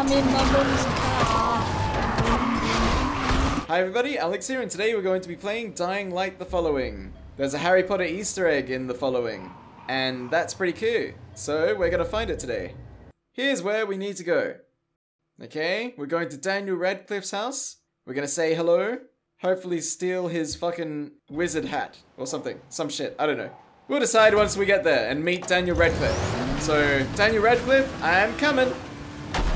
I'm in my mum's car. Hi everybody, Alex here, and today we're going to be playing Dying Light the Following. There's a Harry Potter Easter egg in the following, and that's pretty cool. So we're gonna find it today. Here's where we need to go. Okay, we're going to Daniel Radcliffe's house. We're gonna say hello. Hopefully steal his fucking wizard hat or something. Some shit, I don't know. We'll decide once we get there and meet Daniel Radcliffe. So, Daniel Radcliffe, I'm coming.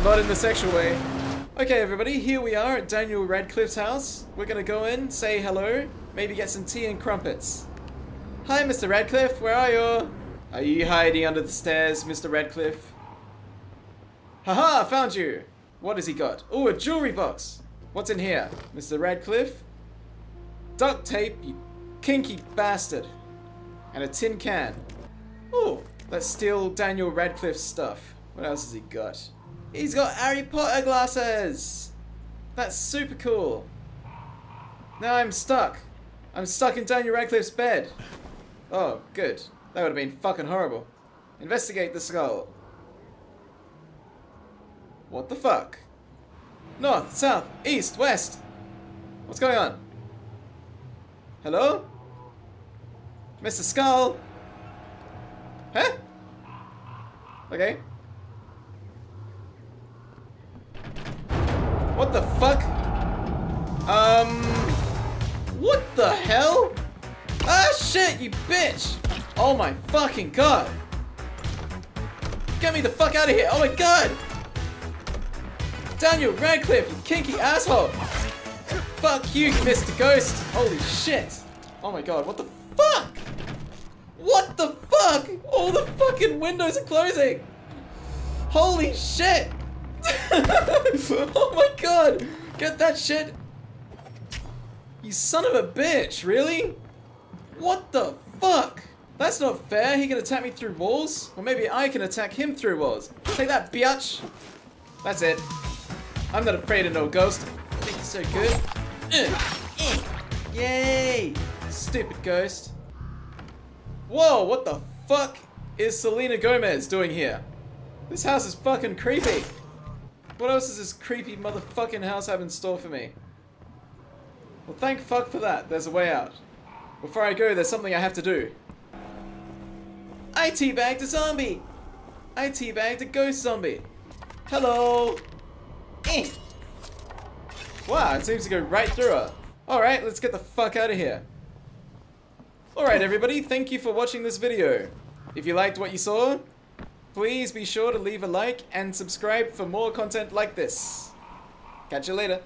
Not in the sexual way. Okay, everybody, here we are at Daniel Radcliffe's house. We're gonna go in, say hello, maybe get some tea and crumpets. Hi, Mr. Radcliffe, where are you? Are you hiding under the stairs, Mr. Radcliffe? Haha, found you! What has he got? Oh, a jewelry box! What's in here, Mr. Radcliffe? Duct tape, you kinky bastard. And a tin can. Oh, that's still Daniel Radcliffe's stuff. What else has he got? He's got Harry Potter glasses! That's super cool. Now I'm stuck. I'm stuck in Daniel Radcliffe's bed. Oh, good. That would have been fucking horrible. Investigate the skull. What the fuck? North, south, east, west. What's going on? Hello? Mr. Skull? Huh? Okay. What the fuck? Um... What the hell? Ah, shit, you bitch! Oh my fucking god! Get me the fuck out of here! Oh my god! Daniel Radcliffe, you kinky asshole! Fuck you, Mr. Ghost! Holy shit! Oh my god, what the fuck? What the fuck? All the fucking windows are closing! Holy shit! oh my god! Get that shit! You son of a bitch, really? What the fuck? That's not fair, he can attack me through walls? Or maybe I can attack him through walls. Take that, biatch! That's it. I'm not afraid of no ghost. Think so good. Uh, uh, yay! Stupid ghost. Whoa, what the fuck is Selena Gomez doing here? This house is fucking creepy. What else does this creepy motherfucking house have in store for me? Well, thank fuck for that. There's a way out. Before I go, there's something I have to do. I teabagged a zombie! I teabagged a ghost zombie. Hello! Eh. Wow, it seems to go right through her. Alright, let's get the fuck out of here. Alright everybody, thank you for watching this video. If you liked what you saw, please be sure to leave a like and subscribe for more content like this. Catch you later.